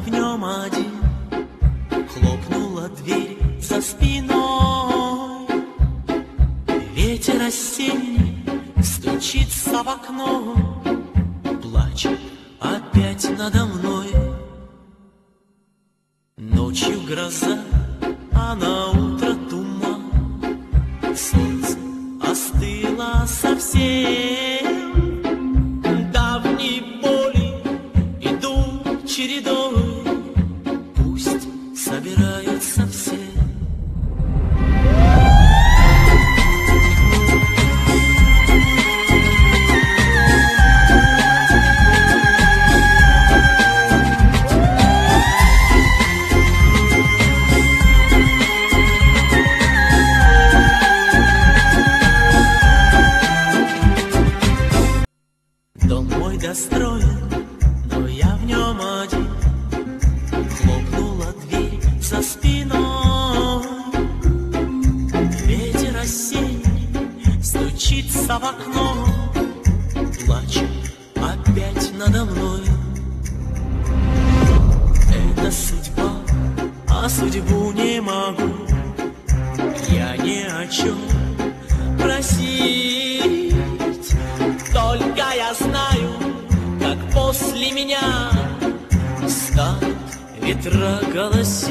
в нем один. Хлопнула дверь за спиной. Ветер осенний стучится в окно, Плачет опять надо мной. Ночью гроза, а на утро туман. Солнце остыло совсем. Давние боли идут чередой собираются все. Дом мой достроен, но я в нем один. За спиной. Ветер осенний в окно, Плачет опять надо мной. Это судьба, а судьбу не могу. Я ни о чем просить. Только я знаю, как после меня ветра голосит.